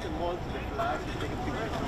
can launch the flag and take a picture.